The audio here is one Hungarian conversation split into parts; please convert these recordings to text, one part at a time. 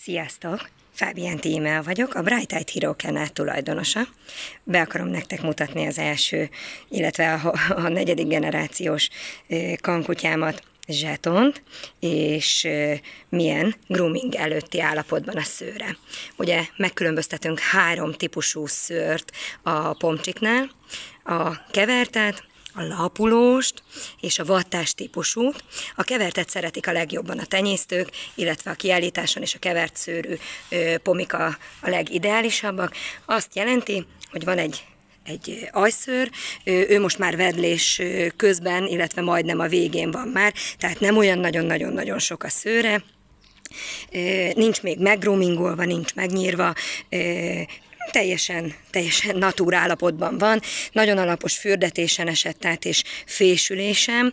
Sziasztok! Fábián Tímel vagyok, a Bright Eyed Hero Kennel tulajdonosa. Be akarom nektek mutatni az első, illetve a, a negyedik generációs kankutyámat, zsetont, és milyen grooming előtti állapotban a szőre. Ugye megkülönböztetünk három típusú szőrt a pomcsiknál, a kevertet, a lapulóst és a vattás típusút. A kevertet szeretik a legjobban a tenyésztők, illetve a kiállításon és a kevert szőrű pomika a legideálisabbak. Azt jelenti, hogy van egy egy ajszőr, ő most már vedlés közben, illetve majdnem a végén van már, tehát nem olyan nagyon-nagyon-nagyon sok a szőre, nincs még meggroomingolva, nincs megnyírva, teljesen, teljesen natúr állapotban van, nagyon alapos fürdetésen esett át és fésülésem,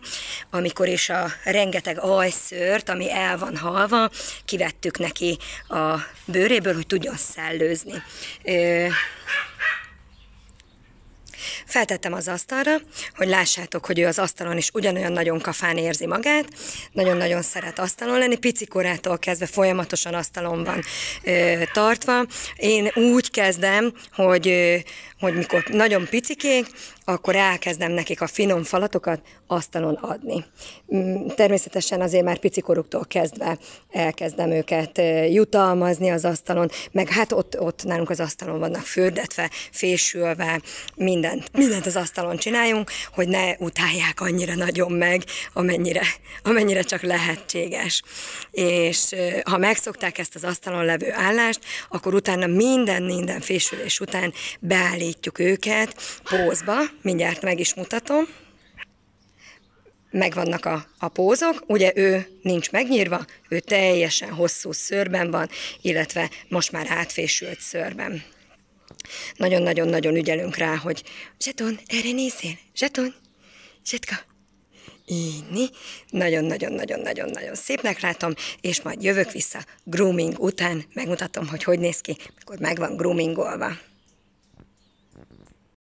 amikor is a rengeteg ajszőrt, ami el van halva, kivettük neki a bőréből, hogy tudjon szellőzni. Feltettem az asztalra, hogy lássátok, hogy ő az asztalon is ugyanolyan nagyon kafán érzi magát, nagyon-nagyon szeret asztalon lenni, pici korától kezdve folyamatosan asztalon van ö, tartva. Én úgy kezdem, hogy, ö, hogy mikor nagyon picikék, akkor elkezdem nekik a finom falatokat asztalon adni. Mm, természetesen azért már picikoruktól kezdve elkezdem őket jutalmazni az asztalon, meg hát ott, ott nálunk az asztalon vannak fürdetve, fésülve, mindent, mindent az asztalon csináljunk, hogy ne utálják annyira nagyon meg, amennyire, amennyire csak lehetséges. És ha megszokták ezt az asztalon levő állást, akkor utána minden, minden fésülés után beállítjuk őket pózba, mindjárt meg is mutatom. Megvannak a, a pózok, ugye ő nincs megnyírva, ő teljesen hosszú szőrben van, illetve most már átfésült szőrben. Nagyon-nagyon-nagyon ügyelünk rá, hogy zseton, erre nézzél, zseton, zsetka, inni. Nagyon-nagyon-nagyon-nagyon-nagyon szépnek látom, és majd jövök vissza grooming után, megmutatom, hogy hogy néz ki, mikor meg van groomingolva.